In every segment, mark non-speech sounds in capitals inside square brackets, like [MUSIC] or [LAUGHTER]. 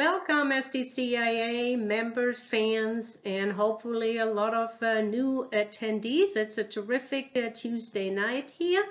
Welcome SDCIA members, fans, and hopefully a lot of uh, new attendees. It's a terrific uh, Tuesday night here.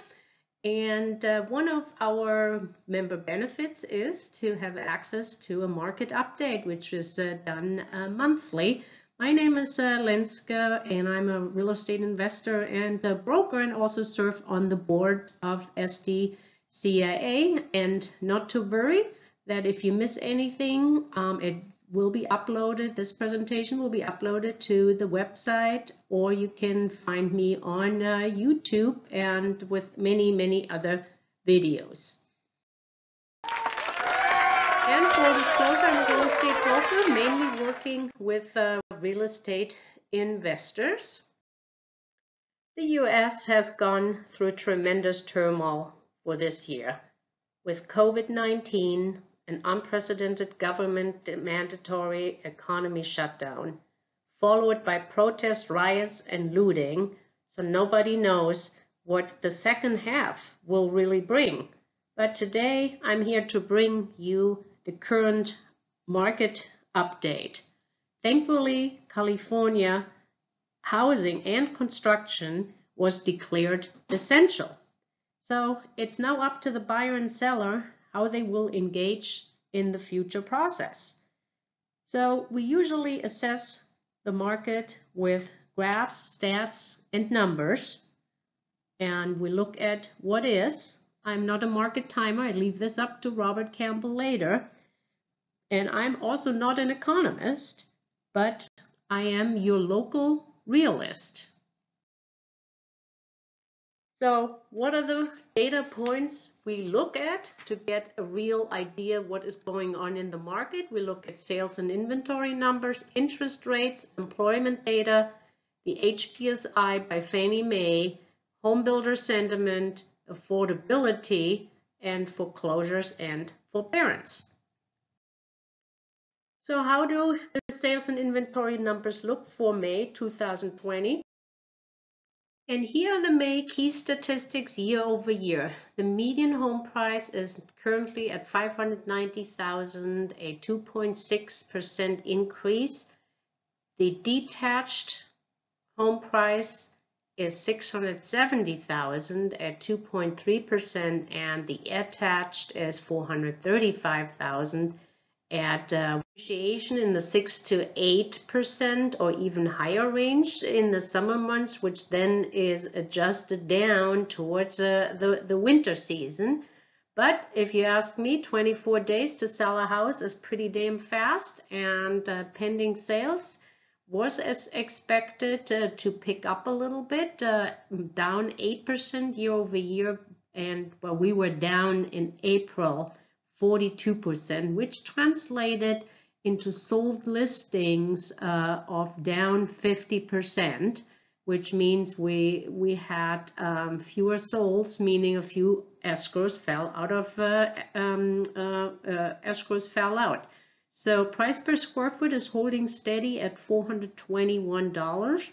And uh, one of our member benefits is to have access to a market update, which is uh, done uh, monthly. My name is uh, Lenska, and I'm a real estate investor and broker, and also serve on the board of SDCIA. And not to worry, that if you miss anything, um, it will be uploaded. This presentation will be uploaded to the website, or you can find me on uh, YouTube and with many, many other videos. And full disclosure, I'm a real estate broker, mainly working with uh, real estate investors. The US has gone through tremendous turmoil for this year with COVID-19 an unprecedented government mandatory economy shutdown, followed by protests, riots, and looting, so nobody knows what the second half will really bring. But today I'm here to bring you the current market update. Thankfully, California housing and construction was declared essential. So it's now up to the buyer and seller how they will engage in the future process. So we usually assess the market with graphs, stats, and numbers. And we look at what is. I'm not a market timer. I leave this up to Robert Campbell later. And I'm also not an economist, but I am your local realist. So what are the data points we look at to get a real idea what is going on in the market? We look at sales and inventory numbers, interest rates, employment data, the HPSI by Fannie Mae, home builder sentiment, affordability, and foreclosures and forbearance. So how do the sales and inventory numbers look for May 2020? And here are the May key statistics year over year. The median home price is currently at 590,000, a 2.6% increase. The detached home price is 670,000 at 2.3% and the attached is 435,000 at uh, appreciation in the 6 to 8% or even higher range in the summer months, which then is adjusted down towards uh, the, the winter season. But if you ask me, 24 days to sell a house is pretty damn fast and uh, pending sales was as expected uh, to pick up a little bit, uh, down 8% year over year. And well, we were down in April 42%, which translated into sold listings uh, of down 50%, which means we we had um, fewer souls, meaning a few escrows fell out of uh, um, uh, uh escrows fell out. So price per square foot is holding steady at $421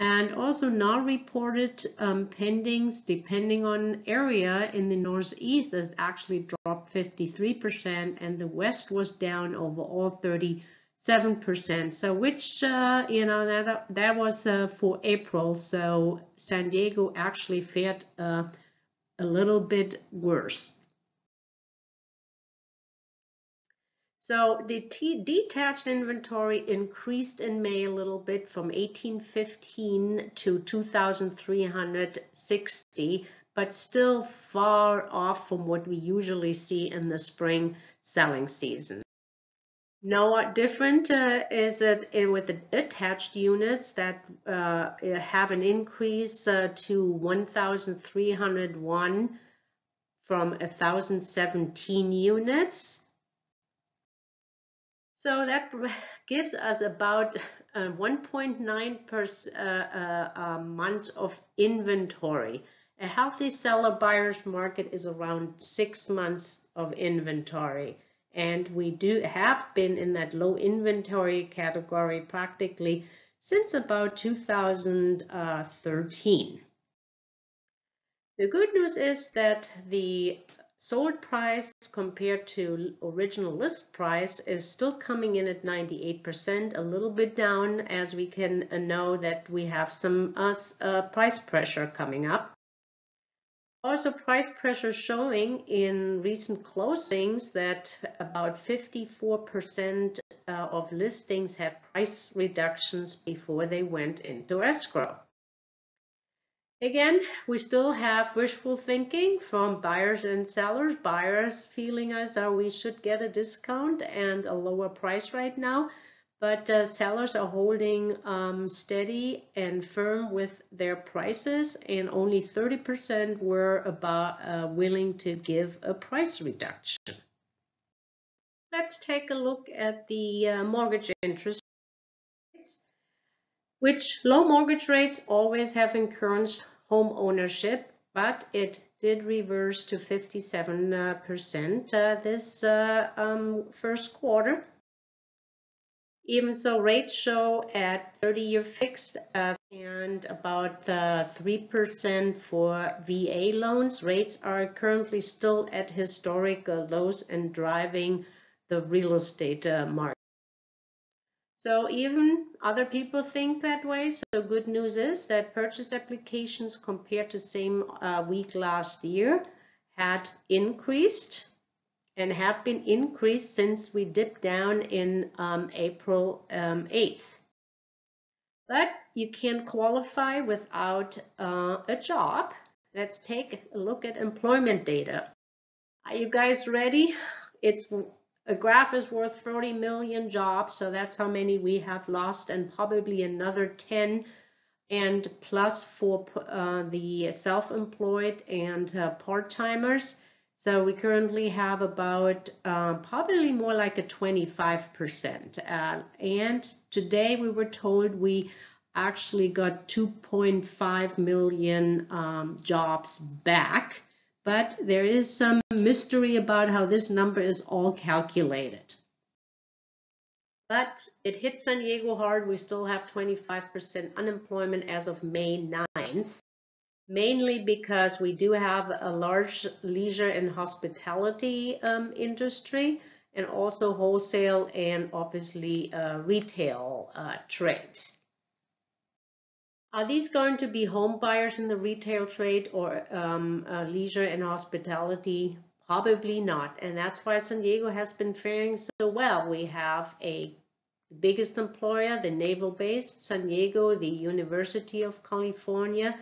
and also non-reported um, pendings depending on area in the northeast it actually dropped 53% and the west was down overall 37% so which uh, you know that that was uh, for April. So San Diego actually fared uh, a little bit worse So the detached inventory increased in May a little bit from 1815 to 2,360, but still far off from what we usually see in the spring selling season. Now, what different uh, is it in with the attached units that uh, have an increase uh, to 1,301 from 1,017 units. So that [LAUGHS] gives us about uh, 1.9 per uh, uh, months of inventory. A healthy seller buyer's market is around six months of inventory. And we do have been in that low inventory category practically since about 2013. The good news is that the sold price compared to original list price is still coming in at 98%, a little bit down as we can know that we have some uh, price pressure coming up. Also price pressure showing in recent closings that about 54% uh, of listings had price reductions before they went into escrow. Again, we still have wishful thinking from buyers and sellers. Buyers feeling as though we should get a discount and a lower price right now, but uh, sellers are holding um, steady and firm with their prices, and only 30% were about uh, willing to give a price reduction. Let's take a look at the uh, mortgage interest rates, which low mortgage rates always have encouraged home ownership, but it did reverse to 57% uh, this uh, um, first quarter. Even so, rates show at 30-year fixed uh, and about 3% for VA loans. Rates are currently still at historic lows and driving the real estate market. So even other people think that way. So good news is that purchase applications compared to same uh, week last year had increased and have been increased since we dipped down in um, April um, 8th. But you can't qualify without uh, a job. Let's take a look at employment data. Are you guys ready? It's a graph is worth 30 million jobs, so that's how many we have lost, and probably another 10 and plus for uh, the self-employed and uh, part-timers. So we currently have about uh, probably more like a 25%. Uh, and today we were told we actually got 2.5 million um, jobs back but there is some mystery about how this number is all calculated. But it hit San Diego hard. We still have 25% unemployment as of May 9th, mainly because we do have a large leisure and hospitality um, industry and also wholesale and obviously uh, retail uh, trades. Are these going to be home buyers in the retail trade or um, uh, leisure and hospitality? Probably not. And that's why San Diego has been faring so well. We have a biggest employer, the naval base, San Diego, the University of California,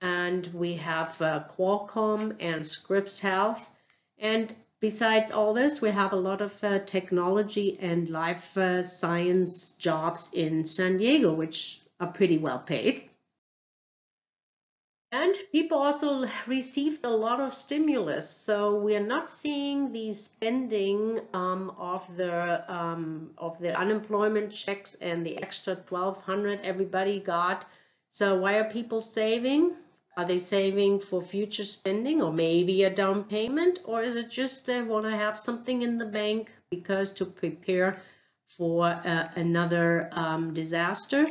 and we have uh, Qualcomm and Scripps Health. And besides all this, we have a lot of uh, technology and life uh, science jobs in San Diego, which are pretty well paid. And people also received a lot of stimulus. So we are not seeing the spending um, of the um, of the unemployment checks and the extra 1200 everybody got. So why are people saving? Are they saving for future spending or maybe a down payment? Or is it just they want to have something in the bank because to prepare for uh, another um, disaster?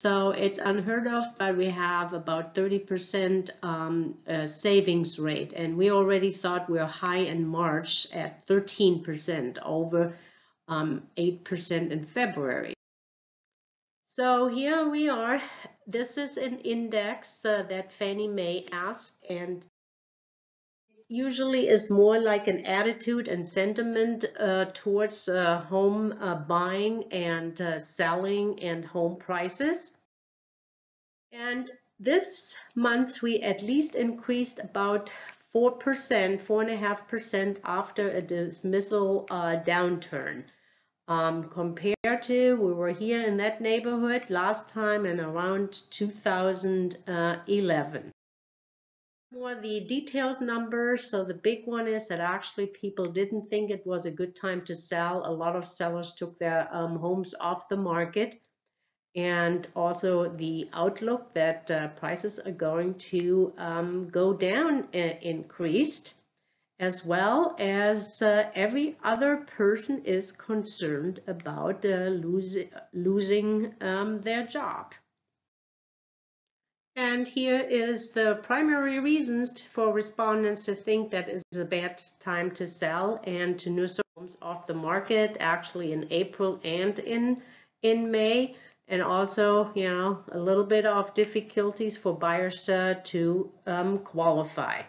So it's unheard of, but we have about 30% um, uh, savings rate. And we already thought we are high in March at 13% over um, 8% in February. So here we are. This is an index uh, that Fannie Mae asked and usually is more like an attitude and sentiment uh, towards uh, home uh, buying and uh, selling and home prices. And this month we at least increased about 4%, 4.5% after a dismissal uh, downturn. Um, compared to, we were here in that neighborhood last time in around 2011 more the detailed numbers. So the big one is that actually people didn't think it was a good time to sell. A lot of sellers took their um, homes off the market. And also the outlook that uh, prices are going to um, go down uh, increased as well as uh, every other person is concerned about uh, losing, losing um, their job. And here is the primary reasons for respondents to think that it's a bad time to sell and to new homes off the market actually in April and in in May and also you know a little bit of difficulties for buyers uh, to um, qualify.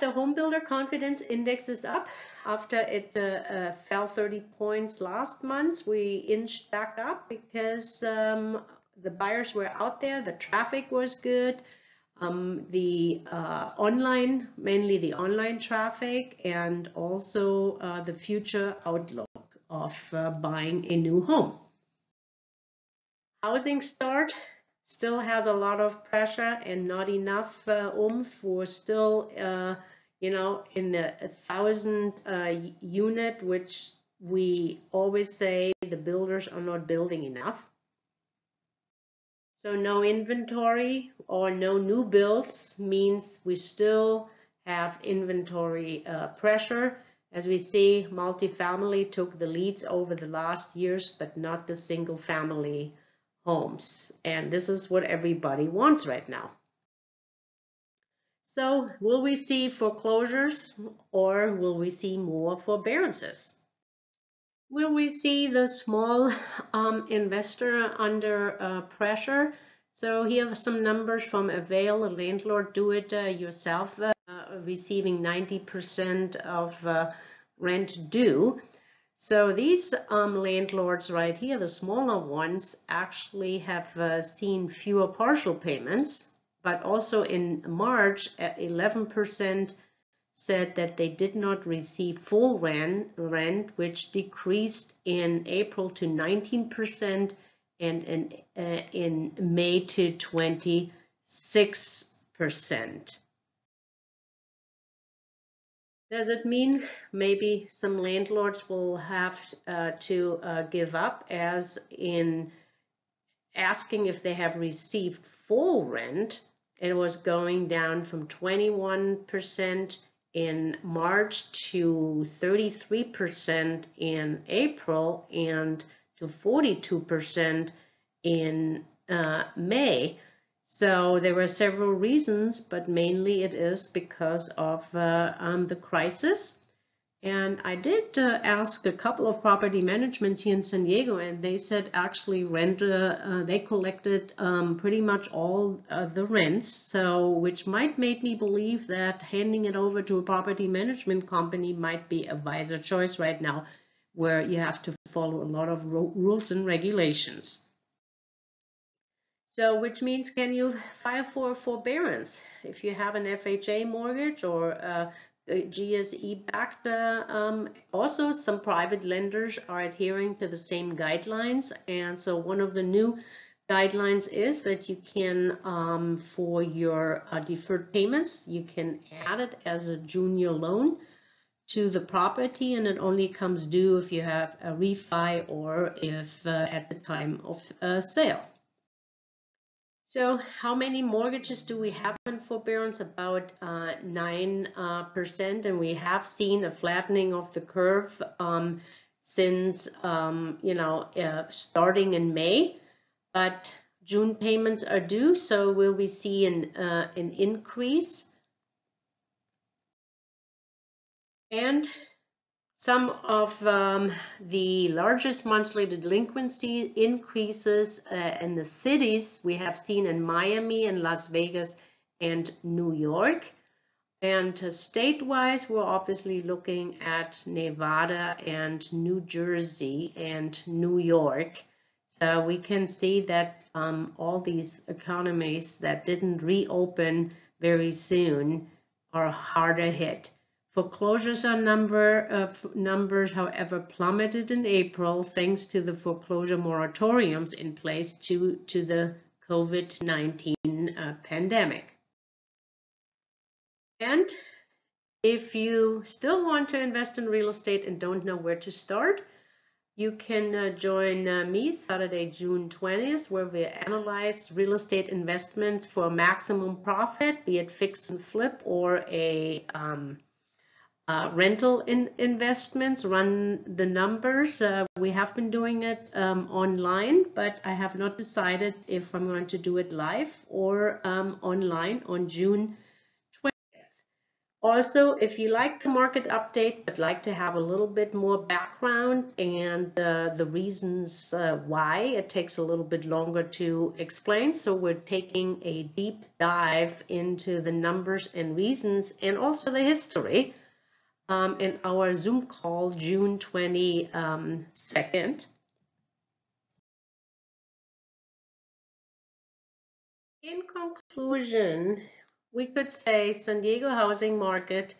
The home builder confidence index is up after it uh, uh, fell 30 points last month. We inched back up because um, the buyers were out there, the traffic was good, um, the uh, online, mainly the online traffic, and also uh, the future outlook of uh, buying a new home. Housing start still has a lot of pressure and not enough uh, oomph. We're still, uh, you know, in the thousand uh, unit, which we always say the builders are not building enough. So no inventory or no new builds means we still have inventory uh, pressure. As we see, multifamily took the leads over the last years, but not the single family homes. And this is what everybody wants right now. So will we see foreclosures or will we see more forbearances? Will we see the small um, investor under uh, pressure? So here are some numbers from Avail, a landlord do-it-yourself, uh, receiving 90% of uh, rent due. So these um, landlords right here, the smaller ones, actually have uh, seen fewer partial payments, but also in March at 11% said that they did not receive full rent, rent which decreased in April to 19% and in, uh, in May to 26%. Does it mean maybe some landlords will have uh, to uh, give up as in asking if they have received full rent? It was going down from 21% in March to 33% in April and to 42% in uh, May. So there were several reasons, but mainly it is because of uh, um, the crisis. And I did uh, ask a couple of property managements here in San Diego, and they said actually rent, uh, uh they collected um, pretty much all uh, the rents, so which might make me believe that handing it over to a property management company might be a wiser choice right now, where you have to follow a lot of rules and regulations. So which means can you file for forbearance if you have an FHA mortgage or uh, GSE backed. Uh, um, also, some private lenders are adhering to the same guidelines. And so one of the new guidelines is that you can, um, for your uh, deferred payments, you can add it as a junior loan to the property and it only comes due if you have a refi or if uh, at the time of uh, sale. So how many mortgages do we have in forbearance? About uh, 9%, uh, and we have seen a flattening of the curve um, since, um, you know, uh, starting in May. But June payments are due, so will we see an, uh, an increase? And some of um, the largest monthly delinquency increases uh, in the cities we have seen in Miami and Las Vegas and New York. And uh, state-wise, we're obviously looking at Nevada and New Jersey and New York. So we can see that um, all these economies that didn't reopen very soon are harder hit. Foreclosures are number of numbers, however, plummeted in April thanks to the foreclosure moratoriums in place due to the COVID-19 uh, pandemic. And if you still want to invest in real estate and don't know where to start, you can uh, join uh, me Saturday, June 20th, where we analyze real estate investments for maximum profit, be it fix and flip or a um, uh, rental in investments, run the numbers. Uh, we have been doing it um, online, but I have not decided if I'm going to do it live or um, online on June 20th. Also, if you like the market update but like to have a little bit more background and uh, the reasons uh, why it takes a little bit longer to explain, so we're taking a deep dive into the numbers and reasons and also the history um, in our Zoom call June 22nd. Um, in conclusion, we could say San Diego housing market